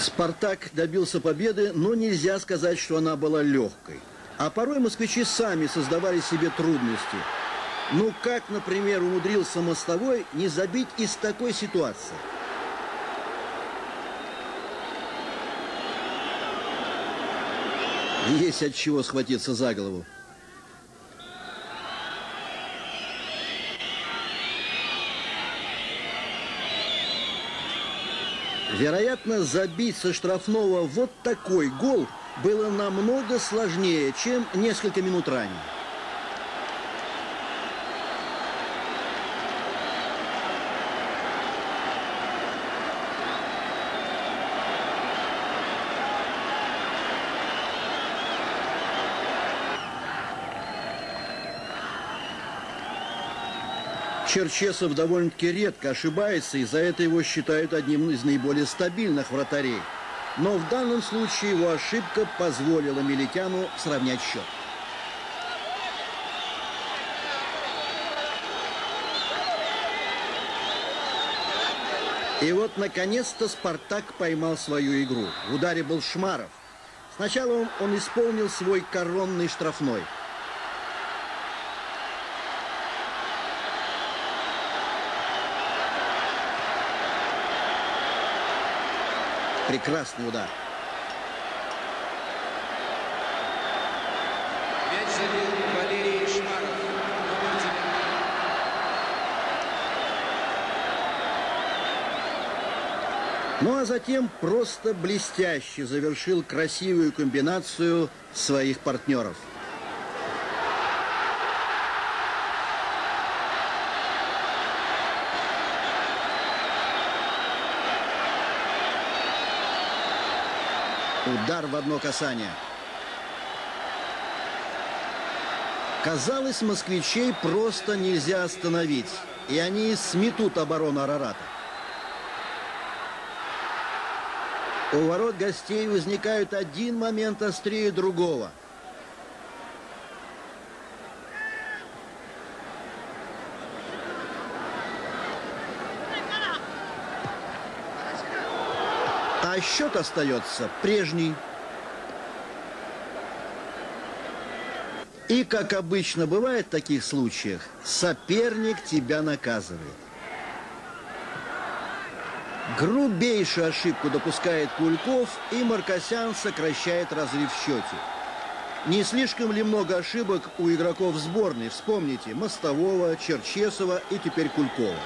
«Спартак» добился победы, но нельзя сказать, что она была легкой. А порой москвичи сами создавали себе трудности. Ну как, например, умудрился Мостовой не забить из такой ситуации? Есть от чего схватиться за голову. Вероятно, забить со штрафного вот такой гол было намного сложнее, чем несколько минут ранее. Черчесов довольно-таки редко ошибается, и за это его считают одним из наиболее стабильных вратарей. Но в данном случае его ошибка позволила Милитяну сравнять счет. И вот, наконец-то, «Спартак» поймал свою игру. В ударе был Шмаров. Сначала он, он исполнил свой коронный штрафной – Прекрасный удар. Ну а затем просто блестяще завершил красивую комбинацию своих партнеров. Удар в одно касание. Казалось, москвичей просто нельзя остановить, и они сметут оборону Арарата. У ворот гостей возникает один момент острее другого – а счет остается прежний. И, как обычно бывает в таких случаях, соперник тебя наказывает. Грубейшую ошибку допускает Кульков, и Маркосян сокращает разрыв в счете. Не слишком ли много ошибок у игроков сборной? Вспомните Мостового, Черчесова и теперь Кулькова.